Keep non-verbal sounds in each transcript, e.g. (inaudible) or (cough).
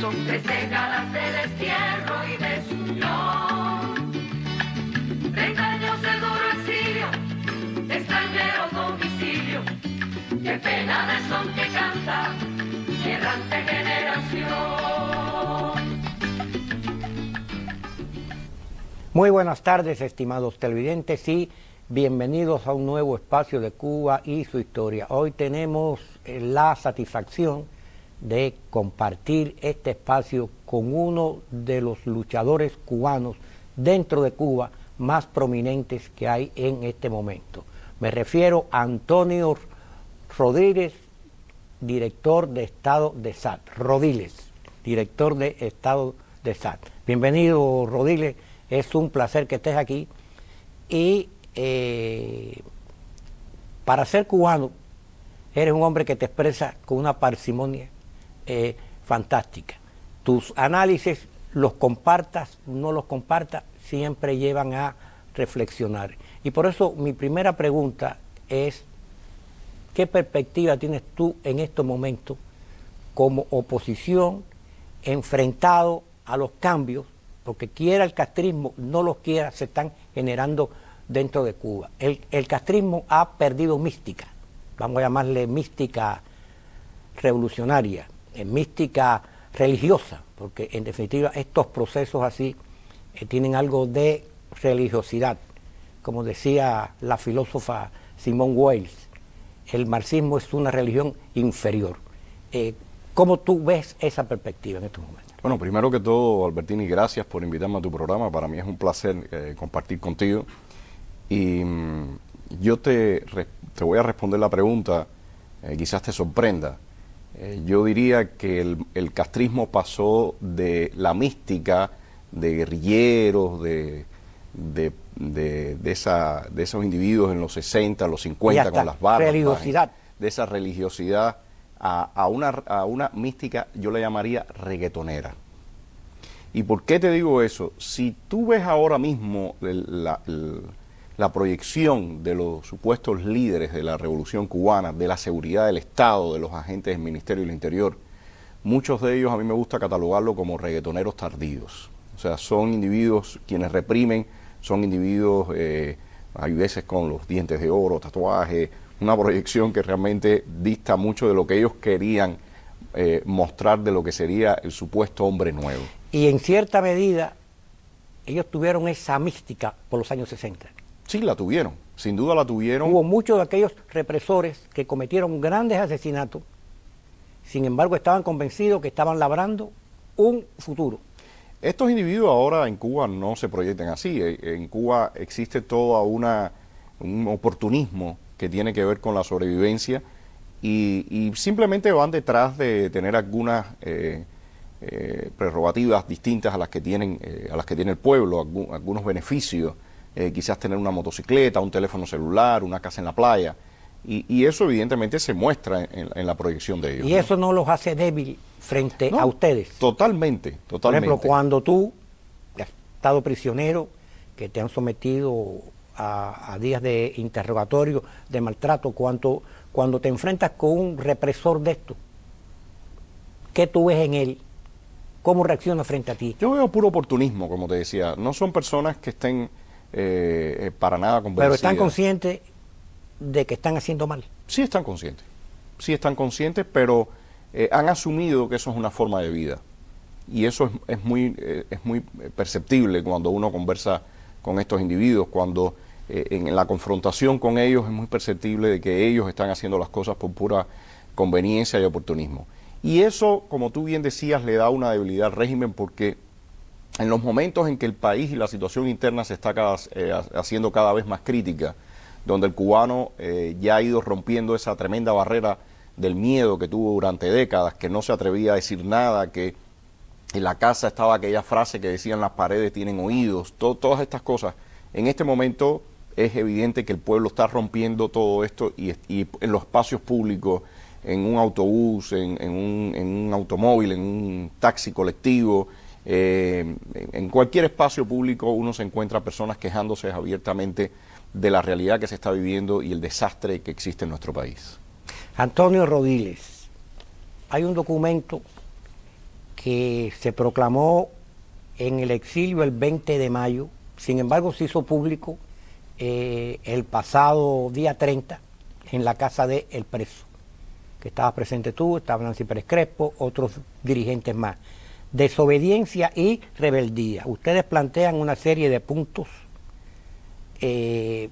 Son tres décadas de destierro y desunión. Treinta años de duro exilio, extranjero domicilio. Qué pena de son que canta mi errante generación. Muy buenas tardes, estimados televidentes, y bienvenidos a un nuevo espacio de Cuba y su historia. Hoy tenemos la satisfacción de compartir este espacio con uno de los luchadores cubanos dentro de Cuba más prominentes que hay en este momento. Me refiero a Antonio Rodríguez, director de Estado de SAT. Rodiles, director de Estado de SAT. Bienvenido, Rodiles. Es un placer que estés aquí. Y eh, para ser cubano, eres un hombre que te expresa con una parsimonia eh, fantástica. Tus análisis, los compartas, no los compartas, siempre llevan a reflexionar. Y por eso mi primera pregunta es, ¿qué perspectiva tienes tú en estos momentos como oposición enfrentado a los cambios, porque quiera el castrismo, no los quiera, se están generando dentro de Cuba. El, castrismo ha perdido mística, vamos a llamarle mística revolucionaria, mística religiosa, porque en definitiva estos procesos así eh, tienen algo de religiosidad. Como decía la filósofa Simone Weil, el marxismo es una religión inferior. Eh, ¿Cómo tú ves esa perspectiva en estos momentos? Bueno, primero que todo, Albertini, gracias por invitarme a tu programa. Para mí es un placer eh, compartir contigo. Y mm, yo te, te, voy a responder la pregunta, eh, quizás te sorprenda. Eh, yo diría que el, el, castrismo pasó de la mística de guerrilleros, de, de, de, de, esa, de esos individuos en los 60, los 50 con las barras. Religiosidad. De esa religiosidad a, a, una, a una mística, yo la llamaría reggaetonera. ¿Y por qué te digo eso? Si tú ves ahora mismo el, la, el, la proyección de los supuestos líderes de la revolución cubana, de la seguridad del Estado, de los agentes del Ministerio del Interior, muchos de ellos a mí me gusta catalogarlo como reggaetoneros tardíos. O sea, son individuos quienes reprimen, son individuos, eh, hay veces con los dientes de oro, tatuajes, una proyección que realmente dista mucho de lo que ellos querían eh, mostrar de lo que sería el supuesto hombre nuevo. Y en cierta medida, ellos tuvieron esa mística por los años 60. Sí, la tuvieron, sin duda la tuvieron. Hubo muchos de aquellos represores que cometieron grandes asesinatos, sin embargo estaban convencidos que estaban labrando un futuro. Estos individuos ahora en Cuba no se proyectan así. En Cuba existe todo una, un oportunismo que tiene que ver con la sobrevivencia y, y simplemente van detrás de tener algunas eh, eh, prerrogativas distintas a las que tienen eh, a las que tiene el pueblo, algún, algunos beneficios, eh, quizás tener una motocicleta, un teléfono celular, una casa en la playa y, y eso evidentemente se muestra en, en, la proyección de ellos. Y eso no los hace débil frente no, a ustedes. Totalmente, totalmente. Por ejemplo, cuando tú has estado prisionero, que te han sometido a, a, días de interrogatorio, de maltrato, cuando, cuando te enfrentas con un represor de esto, ¿qué tú ves en él? ¿Cómo reacciona frente a ti? Yo veo puro oportunismo, como te decía. No son personas que estén eh, para nada convencidas. Pero están conscientes de que están haciendo mal. Sí están conscientes. Sí están conscientes, pero eh, han asumido que eso es una forma de vida. Y eso es, es muy, eh, es muy perceptible cuando uno conversa con estos individuos, cuando eh, en la confrontación con ellos es muy perceptible de que ellos están haciendo las cosas por pura conveniencia y oportunismo. Y eso, como tú bien decías, le da una debilidad al régimen porque en los momentos en que el país y la situación interna se está eh, haciendo cada vez más crítica, donde el cubano eh, ya ha ido rompiendo esa tremenda barrera del miedo que tuvo durante décadas, que no se atrevía a decir nada, que en la casa estaba aquella frase que decían las paredes tienen oídos, to todas estas cosas. En este momento es evidente que el pueblo está rompiendo todo esto y, en los espacios públicos, en un autobús, en, un, en un, automóvil, en un taxi colectivo, eh, en cualquier espacio público uno se encuentra personas quejándose abiertamente de la realidad que se está viviendo y el desastre que existe en nuestro país. Antonio Rodiles, hay un documento que se proclamó en el exilio el 20 de mayo, sin embargo se hizo público eh, el pasado día 30 en la casa de El Preso, que estaba presente tú, estaba Nancy Pérez Crespo, otros dirigentes más. Desobediencia y rebeldía. Ustedes plantean una serie de puntos. Eh,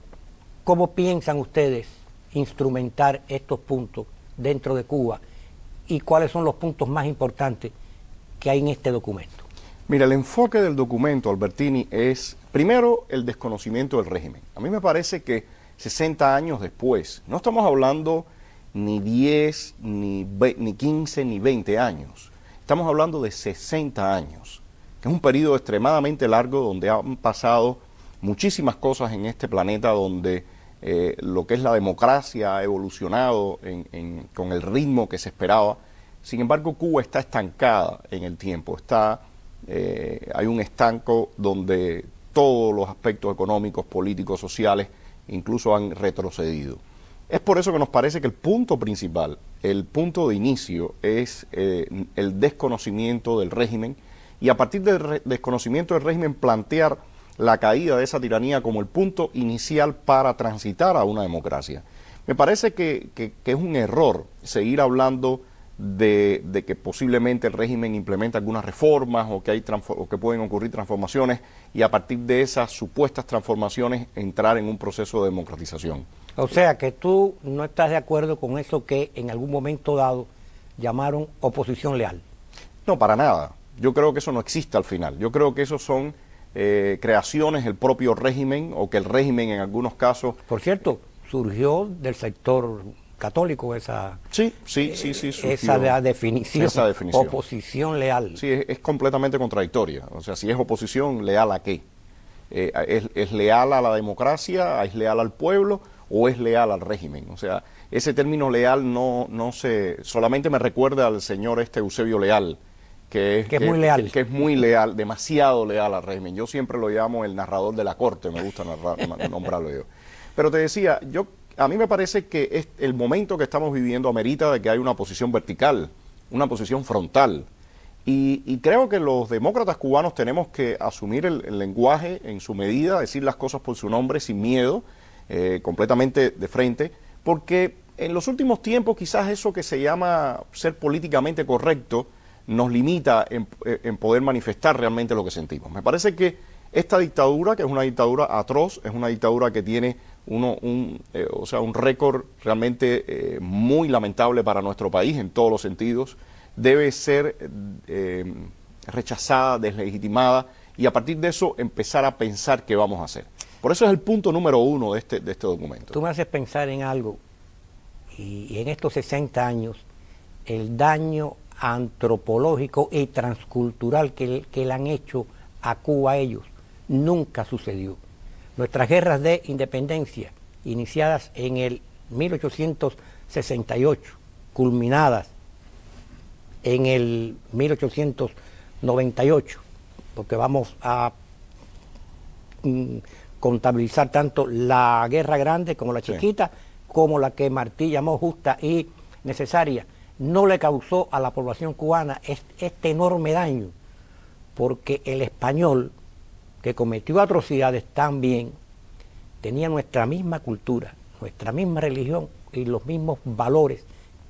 ¿Cómo piensan ustedes instrumentar estos puntos dentro de Cuba y cuáles son los puntos más importantes que hay en este documento? Mira, el enfoque del documento, Albertini, es primero el desconocimiento del régimen. A mí me parece que 60 años después, no estamos hablando ni 10, ni, ni 15, ni 20 años, estamos hablando de 60 años, que es un periodo extremadamente largo donde han pasado muchísimas cosas en este planeta, donde eh, lo que es la democracia ha evolucionado con el ritmo que se esperaba. Sin embargo, Cuba está estancada en el tiempo, está, eh, hay un estanco donde todos los aspectos económicos, políticos, sociales, incluso han retrocedido. Es por eso que nos parece que el punto principal, el punto de inicio, es eh, el desconocimiento del régimen y a partir del desconocimiento del régimen plantear la caída de esa tiranía como el punto inicial para transitar a una democracia. Me parece que, es un error seguir hablando de, que posiblemente el régimen implemente algunas reformas o que, hay o que pueden ocurrir transformaciones y a partir de esas supuestas transformaciones entrar en un proceso de democratización. O sea que tú no estás de acuerdo con eso que en algún momento dado llamaron oposición leal. No, para nada. Yo creo que eso no existe al final. Yo creo que eso son eh, creaciones del propio régimen o que el régimen en algunos casos... Por cierto, surgió del sector católico esa sí sí sí sí esa definición, esa definición. oposición leal. Sí es, completamente contradictoria. O sea si es oposición leal a qué eh, es, es, leal a la democracia es leal al pueblo o es leal al régimen o sea ese término leal no no se solamente me recuerda al señor este Eusebio Leal que es, muy leal. Que, es muy leal, demasiado leal al régimen. Yo siempre lo llamo el narrador de la corte, me gusta (laughs) nombrarlo yo. Pero te decía, yo a mí me parece que es el momento que estamos viviendo amerita de que hay una posición vertical, una posición frontal. Y, creo que los demócratas cubanos tenemos que asumir el, lenguaje en su medida, decir las cosas por su nombre sin miedo, eh, completamente de frente, porque en los últimos tiempos quizás eso que se llama ser políticamente correcto, nos limita en, poder manifestar realmente lo que sentimos. Me parece que esta dictadura, que es una dictadura atroz, es una dictadura que tiene uno, un, eh, o sea, un récord realmente eh, muy lamentable para nuestro país en todos los sentidos, debe ser eh, rechazada, deslegitimada y a partir de eso empezar a pensar qué vamos a hacer. Por eso es el punto número uno de este, de este documento. Tú me haces pensar en algo, y, en estos 60 años, el daño antropológico y transcultural que, le han hecho a Cuba ellos nunca sucedió. Nuestras guerras de independencia, iniciadas en el 1868, culminadas en el 1898, porque vamos a mm, contabilizar tanto la guerra grande como la chiquita, como la que Martí llamó justa y necesaria. No le causó a la población cubana este enorme daño, porque el español que cometió atrocidades también tenía nuestra misma cultura, nuestra misma religión y los mismos valores,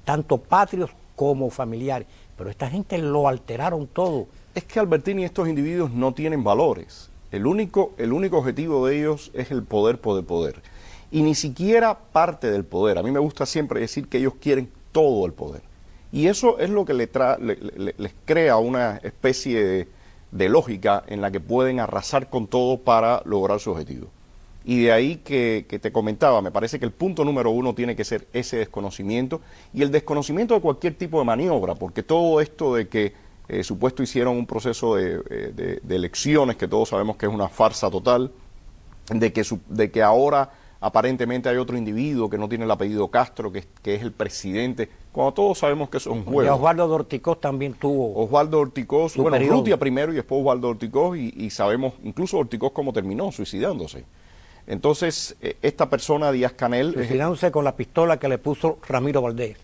tanto patrios como familiares. Pero esta gente lo alteraron todo. Es que Albertini, estos individuos no tienen valores. El único, el único objetivo de ellos es el poder, poder, poder. Y ni siquiera parte del poder. A mí me gusta siempre decir que ellos quieren todo el poder. Y eso es lo que le les crea una especie de, lógica en la que pueden arrasar con todo para lograr su objetivo. Y de ahí que, te comentaba, me parece que el punto número uno tiene que ser ese desconocimiento y el desconocimiento de cualquier tipo de maniobra, porque todo esto de que eh, supuesto hicieron un proceso de, eh, de, elecciones, que todos sabemos que es una farsa total, de que, de que ahora aparentemente hay otro individuo que no tiene el apellido Castro, que, que es el presidente, cuando todos sabemos que eso es un juego. Y Osvaldo Orticós también tuvo. Osvaldo Orticós, bueno, Rutia primero y después Osvaldo Orticós, y, sabemos incluso Orticós cómo terminó, suicidándose. Entonces, eh, esta persona, Díaz Canel. Suicidándose con la pistola que le puso Ramiro Valdés.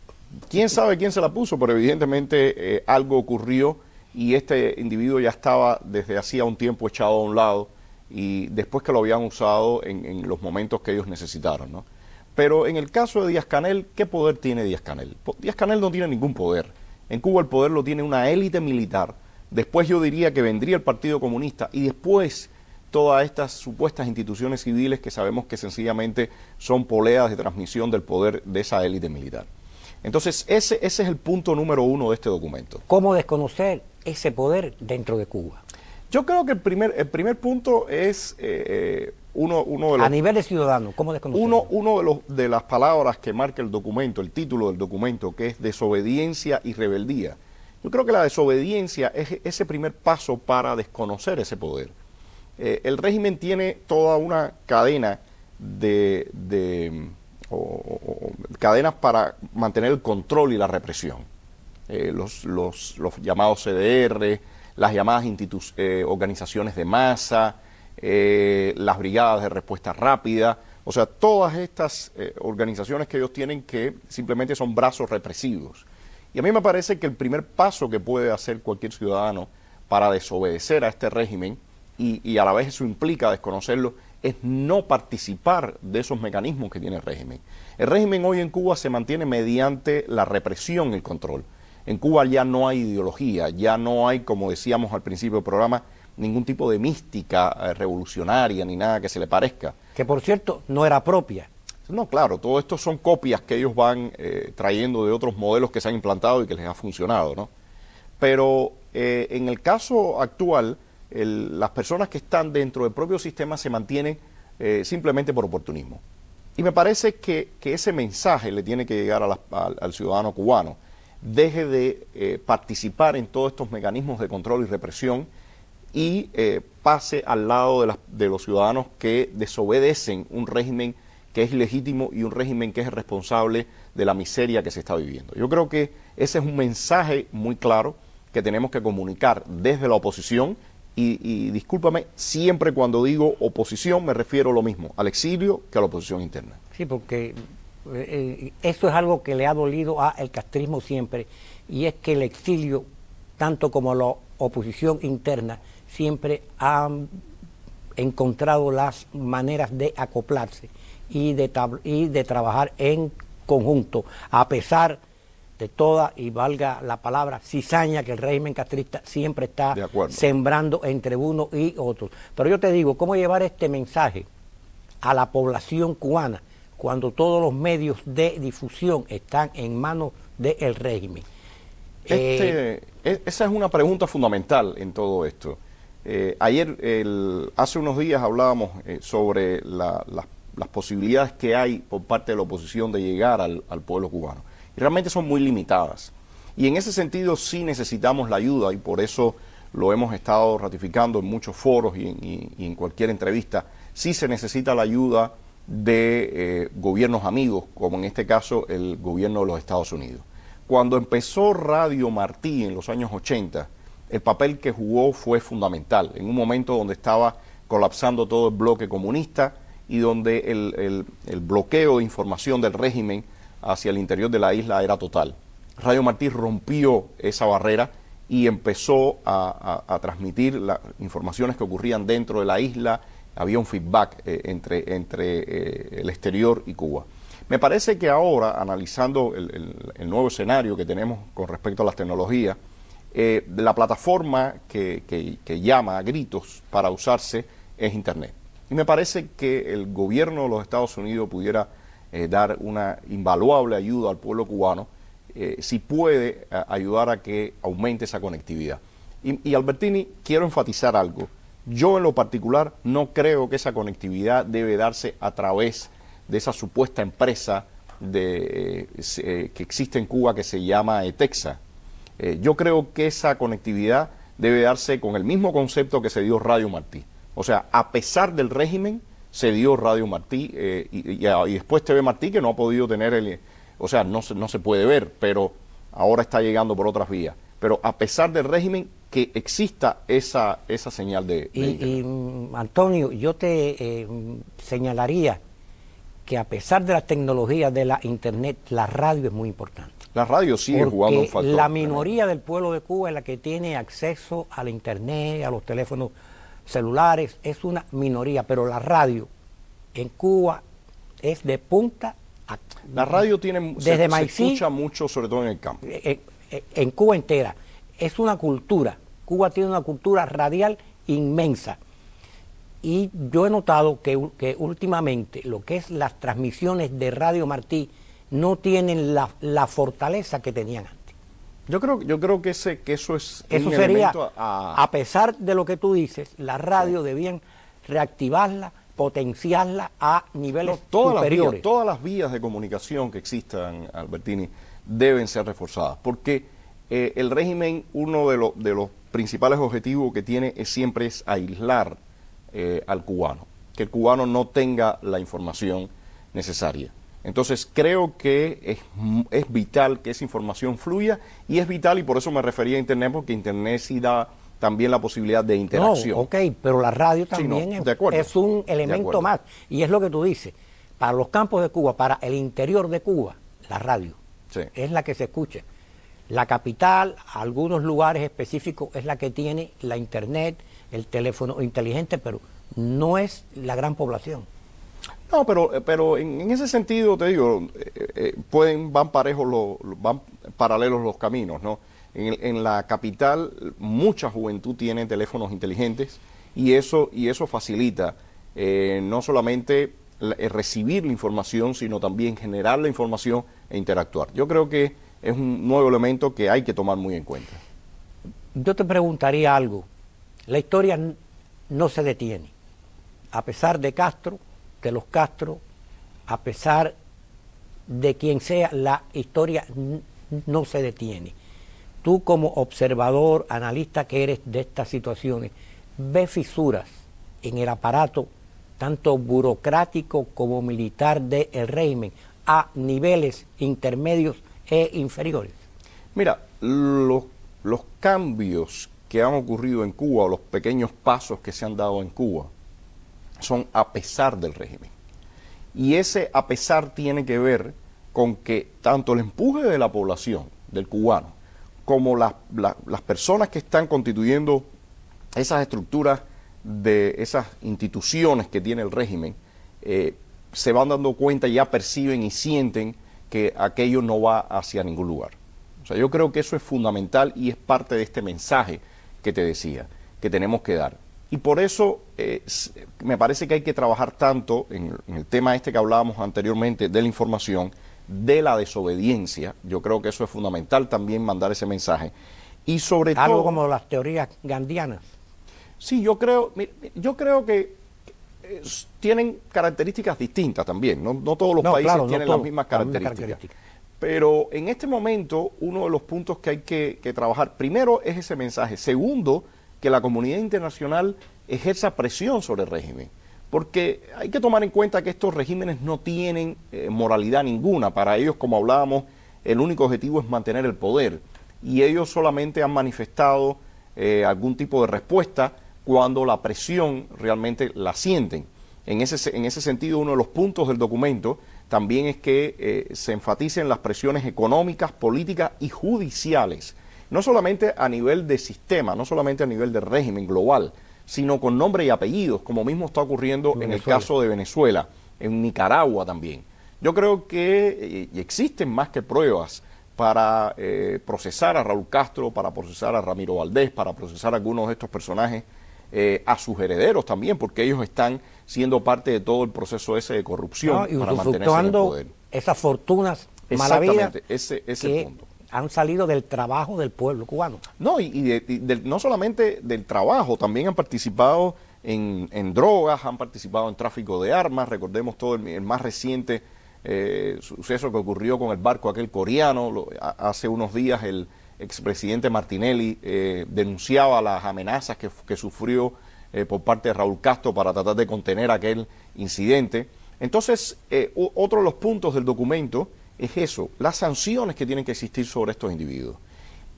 Quién sabe quién se la puso, pero evidentemente eh, algo ocurrió y este individuo ya estaba desde hacía un tiempo echado a un lado y después que lo habían usado en, los momentos que ellos necesitaron. ¿no? Pero en el caso de Díaz Canel, ¿qué poder tiene Díaz Canel? Díaz Canel no tiene ningún poder. En Cuba el poder lo tiene una élite militar. Después yo diría que vendría el Partido Comunista y después todas estas supuestas instituciones civiles que sabemos que sencillamente son poleas de transmisión del poder de esa élite militar. Entonces, ese, ese es el punto número uno de este documento. ¿Cómo desconocer ese poder dentro de Cuba? Yo creo que el primer, el primer punto es eh, uno, uno de los... A nivel de ciudadano, ¿cómo? Uno, uno de, los, de las palabras que marca el documento, el título del documento, que es desobediencia y rebeldía. Yo creo que la desobediencia es ese primer paso para desconocer ese poder. Eh, el régimen tiene toda una cadena de, de o, o, cadenas para mantener el control y la represión. Eh, los, los, los, llamados CDR, las llamadas eh, organizaciones de masa, eh, las brigadas de respuesta rápida, o sea, todas estas eh, organizaciones que ellos tienen que simplemente son brazos represivos. Y a mí me parece que el primer paso que puede hacer cualquier ciudadano para desobedecer a este régimen, y, y a la vez eso implica desconocerlo, es no participar de esos mecanismos que tiene el régimen. El régimen hoy en Cuba se mantiene mediante la represión y el control. En Cuba ya no hay ideología, ya no hay, como decíamos al principio del programa, ningún tipo de mística eh, revolucionaria ni nada que se le parezca. Que por cierto no era propia. No, claro, todo esto son copias que ellos van eh, trayendo de otros modelos que se han implantado y que les ha funcionado, ¿no? Pero eh, en el caso actual, el, las personas que están dentro del propio sistema se mantienen simplemente por oportunismo. Y me parece que, que, ese mensaje le tiene que llegar a la, al, al, ciudadano cubano. Deje de eh, participar en todos estos mecanismos de control y represión y eh, pase al lado de, de, los ciudadanos que desobedecen un régimen que es ilegítimo y un régimen que es responsable de la miseria que se está viviendo. Yo creo que ese es un mensaje muy claro que tenemos que comunicar desde la oposición y, y, discúlpame, siempre cuando digo oposición me refiero lo mismo, al exilio que a la oposición interna. Sí, porque eh, eso es algo que le ha dolido al castrismo siempre, y es que el exilio, tanto como la oposición interna, siempre han encontrado las maneras de acoplarse y de, y de trabajar en conjunto, a pesar de toda, y valga la palabra, cizaña que el régimen castrista siempre está sembrando entre uno y otro. Pero yo te digo, ¿cómo llevar este mensaje a la población cubana cuando todos los medios de difusión están en manos del régimen? Este, eh, esa es una pregunta fundamental en todo esto. Eh, ayer, el, hace unos días hablábamos eh, sobre la, la, las posibilidades que hay por parte de la oposición de llegar al, al pueblo cubano. Y realmente son muy limitadas. Y en ese sentido sí necesitamos la ayuda y por eso lo hemos estado ratificando en muchos foros y en, y, y en cualquier entrevista. Sí se necesita la ayuda de eh, gobiernos amigos, como en este caso el gobierno de los Estados Unidos. Cuando empezó Radio Martí en los años 80, el papel que jugó fue fundamental, en un momento donde estaba colapsando todo el bloque comunista y donde el, el, bloqueo de información del régimen hacia el interior de la isla era total. Radio Martí rompió esa barrera y empezó a, a transmitir las informaciones que ocurrían dentro de la isla, había un feedback eh, entre, entre eh, el exterior y Cuba. Me parece que ahora, analizando el, nuevo escenario que tenemos con respecto a las tecnologías, eh, la plataforma que, llama a gritos para usarse es Internet. Y me parece que el gobierno de los Estados Unidos pudiera dar una invaluable ayuda al pueblo cubano si puede ayudar a que aumente esa conectividad. Y Albertini, quiero enfatizar algo. Yo en lo particular no creo que esa conectividad debe darse a través de esa supuesta empresa de, eh, que existe en Cuba que se llama ETEXA. Eh, yo creo que esa conectividad debe darse con el mismo concepto que se dio Radio Martí. O sea, a pesar del régimen, se dio Radio Martí eh, y, y, y, después TV Martí que no ha podido tener el... O sea, no se, no se puede ver, pero ahora está llegando por otras vías. Pero a pesar del régimen, que exista esa, esa señal de... de y, y, Antonio, yo te eh, señalaría que a pesar de las tecnologías de la Internet, la radio es muy importante. La radio sigue jugando un factor. La minoría del pueblo de Cuba es la que tiene acceso a la internet, a los teléfonos celulares, es una minoría, pero la radio en Cuba es de punta a La radio tiene, se- Desde se, Maicí- escucha mucho, sobre todo en el campo. eh, eh, en Cuba entera. Es una cultura. Cuba tiene una cultura radial inmensa. Y yo he notado que, que últimamente lo que es las transmisiones de Radio Martí no tienen la, la fortaleza que tenían antes. Yo creo, yo creo que, ese, que eso es Eso un sería, a- a pesar de lo que tú dices, la radio debían reactivarla, potenciarla a niveles No, todas, las superiores. vías, todas las vías de comunicación que existan, Albertini, deben ser reforzadas, porque eh, el régimen, uno de, los de los principales objetivos que tiene es siempre es aislar eh, al cubano, que el cubano no tenga la información necesaria. Entonces creo que es, es vital que esa información fluya y es vital, y por eso me refería a Internet, porque Internet sí da también la posibilidad de interacción. No, ok, pero la radio Sí, también no, es- de acuerdo, es, un elemento más. Y es lo que tú dices. Para los campos de Cuba, para el interior de Cuba, la radio Sí. es la que se escucha. La capital, algunos lugares específicos, es la que tiene la internet, el teléfono inteligente, pero no es la gran población. No, pero, eh, pero en, ese sentido, te digo, eh, eh, pueden, van parejos, los, van paralelos los caminos, ¿no? En, en la capital, mucha juventud tiene teléfonos inteligentes y eso, y eso facilita no solamente la- recibir la información, sino también generar la información e interactuar. Yo creo que es un nuevo elemento que hay que tomar muy en cuenta. Yo te preguntaría algo. La historia no se detiene. A pesar de Castro, de los Castro, a pesar de quien sea, la historia no se detiene. Tú como observador, analista que eres de estas situaciones, ves fisuras en el aparato, tanto burocrático como militar del régimen, a niveles intermedios e inferiores. Mira, los, los cambios que han ocurrido en Cuba, los pequeños pasos que se han dado en Cuba, son a pesar del régimen. Y ese a pesar tiene que ver con que tanto el empuje de la población, del cubano, como las, la- las personas que están constituyendo esas estructuras de esas instituciones que tiene el régimen, eh, se van dando cuenta, ya perciben y sienten que aquello no va hacia ningún lugar. O sea, yo creo que eso es fundamental y es parte de este mensaje que te decía, que tenemos que dar. Y por eso eh, me parece que hay que trabajar tanto en, en el tema este que hablábamos anteriormente de la información, de la desobediencia. Yo creo que eso es fundamental también mandar ese mensaje. Y sobre Algo todo... como las teorías gandianas. Sí, yo creo, yo creo que tienen características distintas también. No, no todos los No, países claro, no tienen las mismas características. Pero en este momento, uno de los puntos que hay que, que trabajar, primero es ese mensaje. Segundo, que la comunidad internacional ejerza presión sobre el régimen. Porque hay que tomar en cuenta que estos regímenes no tienen eh, moralidad ninguna. Para ellos, como hablábamos, el único objetivo es mantener el poder. Y ellos solamente han manifestado eh, algún tipo de respuesta cuando la presión realmente la sienten. En ese, se- en ese sentido, uno de los puntos del documento también es que eh, se enfaticen las presiones económicas, políticas y judiciales, no solamente a nivel de sistema, no solamente a nivel de régimen global, sino con nombre y apellidos, como mismo está ocurriendo en el caso de Venezuela, en Nicaragua también. Yo creo que eh, existen más que pruebas para eh, procesar a Raúl Castro, para procesar a Ramiro Valdés, para procesar a algunos de estos personajes, eh, a sus herederos también, porque ellos están siendo parte de todo el proceso ese de corrupción ¿no? y para mantenerse en el poder. esas fortunas malavidas ese, ese que punto. han salido del trabajo del pueblo cubano. No, y, y de- y no solamente del trabajo, también han participado en, en drogas, han participado en tráfico de armas, recordemos todo el, el más reciente eh, suceso que ocurrió con el barco aquel coreano, lo- a- hace unos días el expresidente Martinelli eh, denunciaba las amenazas que, sufrió eh, por parte de Raúl Castro para tratar de contener aquel incidente. Entonces, eh, otro de los puntos del documento es eso, las sanciones que tienen que existir sobre estos individuos.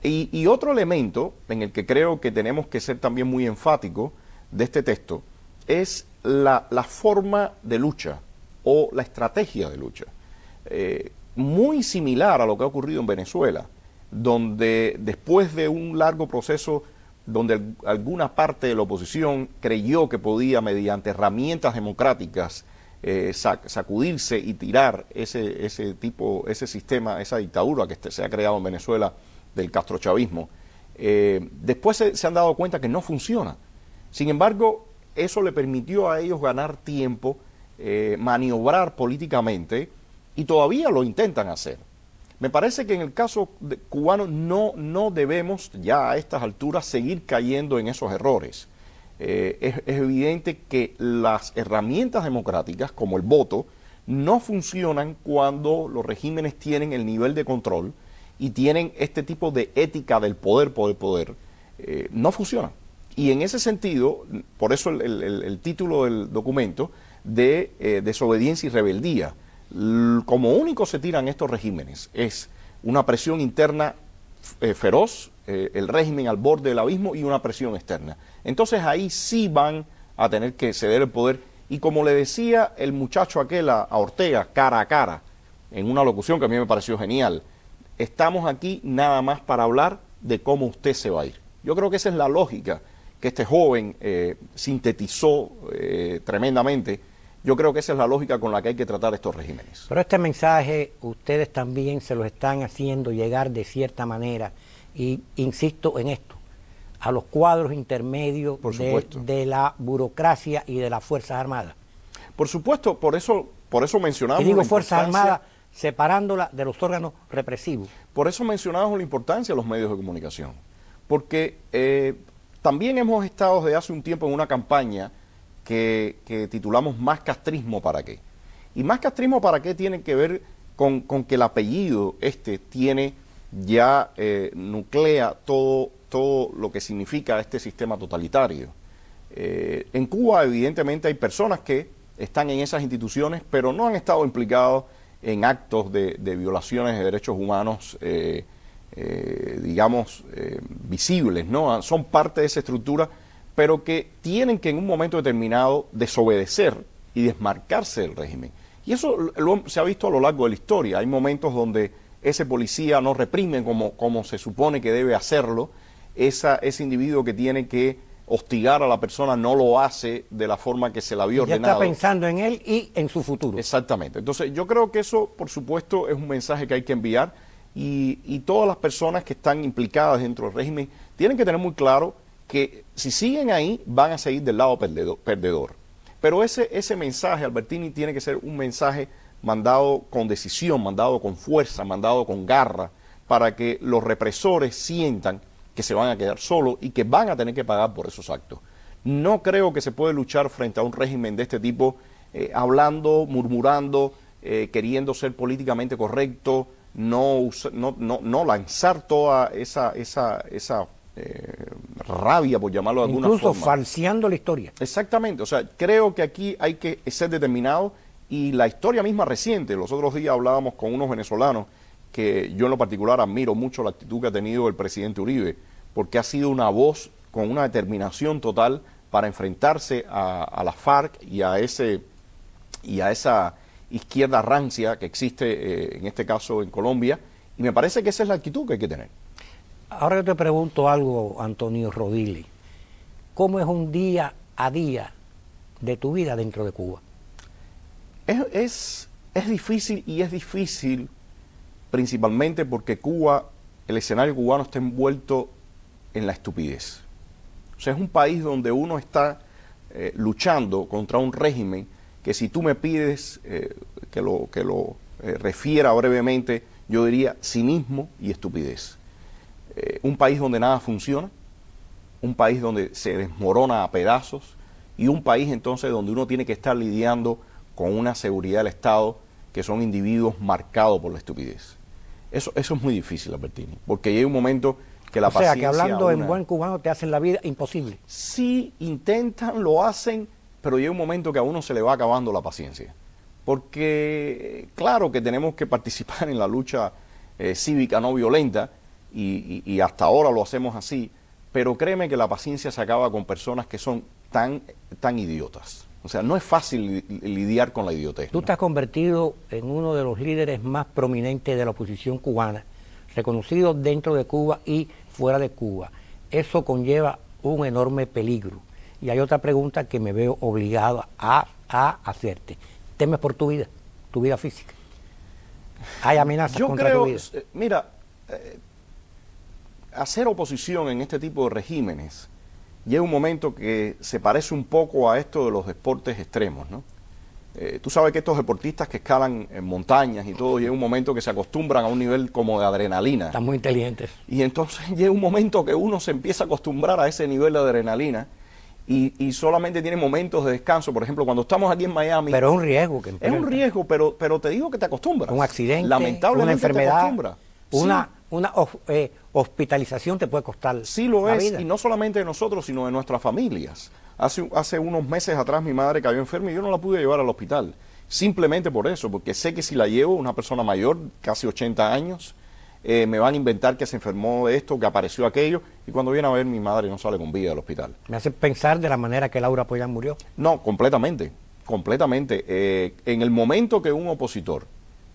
Y, otro elemento en el que creo que tenemos que ser también muy enfáticos de este texto es la, forma de lucha o la estrategia de lucha. Muy similar a lo que ha ocurrido en Venezuela, donde después de un largo proceso donde alguna parte de la oposición creyó que podía, mediante herramientas democráticas, eh, sacudirse y tirar ese, ese tipo, ese sistema, esa dictadura que este, se ha creado en Venezuela del castrochavismo, eh, después se, han dado cuenta que no funciona. Sin embargo, eso le permitió a ellos ganar tiempo, eh, maniobrar políticamente y todavía lo intentan hacer. Me parece que en el caso cubano no, no debemos ya a estas alturas seguir cayendo en esos errores. Eh, es, evidente que las herramientas democráticas, como el voto, no funcionan cuando los regímenes tienen el nivel de control y tienen este tipo de ética del poder, poder, poder. Eh, no funcionan. Y en ese sentido, por eso el, título del documento de eh, desobediencia y rebeldía como único se tiran estos regímenes es una presión interna eh, feroz, eh, el régimen al borde del abismo y una presión externa. Entonces ahí sí van a tener que ceder el poder y como le decía el muchacho aquel a, Ortega cara a cara, en una locución que a mí me pareció genial, estamos aquí nada más para hablar de cómo usted se va a ir. Yo creo que esa es la lógica que este joven eh, sintetizó tremendamente yo creo que esa es la lógica con la que hay que tratar estos regímenes. Pero este mensaje ustedes también se lo están haciendo llegar de cierta manera y insisto en esto, a los cuadros intermedios de, la burocracia y de las Fuerzas Armadas. Por supuesto, por eso, por eso mencionamos... Y digo Fuerzas Armadas separándola de los órganos represivos. Por eso mencionamos la importancia de los medios de comunicación, porque eh, también hemos estado desde hace un tiempo en una campaña que, titulamos Más castrismo para qué. Y más castrismo para qué tiene que ver con, que el apellido este tiene ya eh, nuclea todo, todo lo que significa este sistema totalitario. Eh, en Cuba evidentemente hay personas que están en esas instituciones, pero no han estado implicados en actos de, violaciones de derechos humanos, eh, digamos, visibles, ¿no? Son parte de esa estructura pero que tienen que en un momento determinado desobedecer y desmarcarse del régimen. Y eso se ha visto a lo largo de la historia. Hay momentos donde ese policía no reprime como, como se supone que debe hacerlo, esa, ese individuo que tiene que hostigar a la persona no lo hace de la forma que se la había ordenado. está pensando en él y en su futuro. Exactamente. Entonces yo creo que eso, por supuesto, es un mensaje que hay que enviar y, y todas las personas que están implicadas dentro del régimen tienen que tener muy claro que si siguen ahí van a seguir del lado perdedor. Pero ese, ese mensaje, Albertini, tiene que ser un mensaje mandado con decisión, mandado con fuerza, mandado con garra, para que los represores sientan que se van a quedar solos y que van a tener que pagar por esos actos. No creo que se puede luchar frente a un régimen de este tipo eh, hablando, murmurando, eh, queriendo ser políticamente correcto, no, no, no, no lanzar toda esa, esa, esa eh, rabia, por llamarlo de alguna forma. Incluso falseando la historia. Exactamente, o sea, creo que aquí hay que ser determinado y la historia misma reciente, los otros días hablábamos con unos venezolanos que yo en lo particular admiro mucho la actitud que ha tenido el presidente Uribe, porque ha sido una voz con una determinación total para enfrentarse a, la FARC y a ese y a esa izquierda rancia que existe eh, en este caso en Colombia y me parece que esa es la actitud que hay que tener. Ahora yo te pregunto algo, Antonio Rodili. ¿Cómo es un día a día de tu vida dentro de Cuba? Es, es, difícil y es difícil principalmente porque Cuba, el escenario cubano está envuelto en la estupidez. O sea, es un país donde uno está eh, luchando contra un régimen que si tú me pides eh, que lo, que lo eh, refiera brevemente, yo diría cinismo y estupidez. Eh, un país donde nada funciona, un país donde se desmorona a pedazos y un país entonces donde uno tiene que estar lidiando con una seguridad del Estado que son individuos marcados por la estupidez. Eso, eso es muy difícil, Albertini, porque llega un momento que la paciencia... O sea, que hablando en buen cubano te hacen la vida imposible. Sí, intentan, lo hacen, pero llega un momento que a uno se le va acabando la paciencia. Porque, claro que tenemos que participar en la lucha eh, cívica no violenta, y, hasta ahora lo hacemos así, pero créeme que la paciencia se acaba con personas que son tan, tan idiotas. O sea, no es fácil li- lidiar con la idiotez. Tú ¿no? te has convertido en uno de los líderes más prominentes de la oposición cubana, reconocido dentro de Cuba y fuera de Cuba. Eso conlleva un enorme peligro. Y hay otra pregunta que me veo obligado a, a hacerte. ¿Temes por tu vida, tu vida física? ¿Hay amenazas Yo contra creo, tu vida? eh, mira, eh, hacer oposición en este tipo de regímenes llega un momento que se parece un poco a esto de los deportes extremos, ¿no? Eh, tú sabes que estos deportistas que escalan en montañas y todo, llega un momento que se acostumbran a un nivel como de adrenalina. Están muy inteligentes. Y entonces (laughs) llega un momento que uno se empieza a acostumbrar a ese nivel de adrenalina y, y solamente tiene momentos de descanso. Por ejemplo, cuando estamos aquí en Miami, Pero es un riesgo que es un riesgo, pero, pero te digo que te acostumbras. Un accidente, Lamentablemente una te acostumbras. una, Sí, una eh, hospitalización te puede costar sí lo la es, vida. y no solamente de nosotros, sino de nuestras familias. Hace, hace unos meses atrás mi madre cayó enferma y yo no la pude llevar al hospital. Simplemente por eso, porque sé que si la llevo, una persona mayor, casi 80 años, eh, me van a inventar que se enfermó de esto, que apareció aquello, y cuando viene a ver mi madre no sale con vida del hospital. Me hace pensar de la manera que Laura Pollán murió. No, completamente, completamente. Eh, en el momento que un opositor,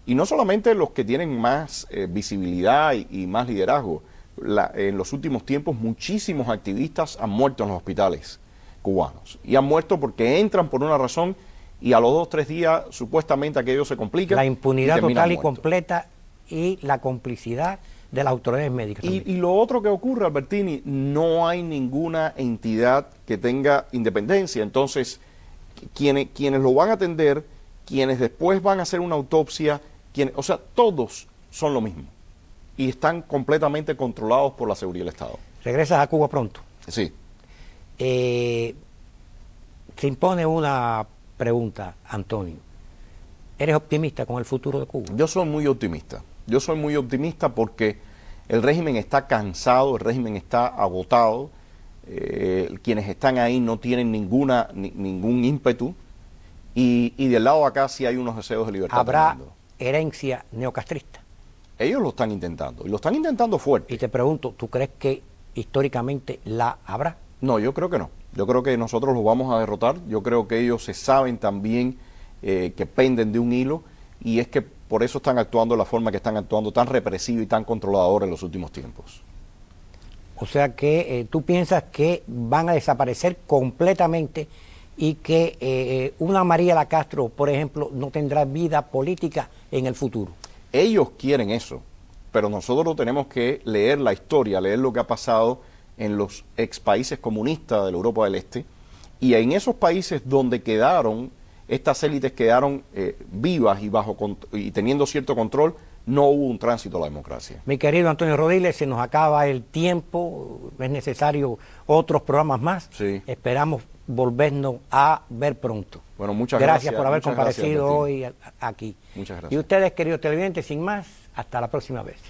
y no solamente los que tienen más eh, visibilidad y, y más liderazgo, la- en los últimos tiempos muchísimos activistas han muerto en los hospitales cubanos. Y han muerto porque entran por una razón y a los dos, tres días supuestamente aquello se complica. La impunidad total y completa y la complicidad de las autoridades médicas. Y, y lo otro que ocurre, Albertini, no hay ninguna entidad que tenga independencia. Entonces, qui- quienes, quienes lo van a atender, quienes después van a hacer una autopsia, quienes, o sea, todos son lo mismo. Y están completamente controlados por la seguridad del Estado. Regresas a Cuba pronto. Sí. Eh, se impone una pregunta, Antonio. ¿Eres optimista con el futuro de Cuba? Yo soy muy optimista. Yo soy muy optimista porque el régimen está cansado, el régimen está agotado, eh, quienes están ahí no tienen ninguna, ni- ningún ímpetu y, y del lado de acá sí hay unos deseos de libertad. Habrá tremendo. Herencia neocastrista. Ellos lo están intentando y lo están intentando fuerte. Y te pregunto, ¿tú crees que históricamente la habrá? No, yo creo que no. Yo creo que nosotros los vamos a derrotar. Yo creo que ellos se saben también eh, que penden de un hilo y es que por eso están actuando de la forma que están actuando, tan represiva y tan controladora en los últimos tiempos. O sea que eh, tú piensas que van a desaparecer completamente y que eh, una María La Castro, por ejemplo, no tendrá vida política en el futuro. Ellos quieren eso, pero nosotros tenemos que leer la historia, leer lo que ha pasado en los ex países comunistas de la Europa del Este y en esos países donde quedaron, estas élites quedaron eh, vivas y, bajo, y teniendo cierto control, no hubo un tránsito a la democracia. Mi querido Antonio Rodiles, se nos acaba el tiempo, es necesario otros programas más. Sí. Esperamos volvernos a ver pronto. Bueno, muchas gracias. gracias, por haber comparecido hoy aquí. Muchas gracias. Y ustedes, queridos televidentes, sin más, hasta la próxima vez.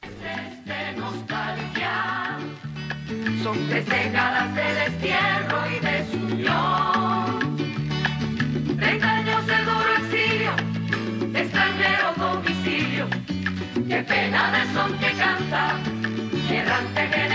de nostalgia. Son tres décadas de destierro y desunión. Treinta años de duro exilio, extranjero domicilio. Qué pena de son que canta, errante que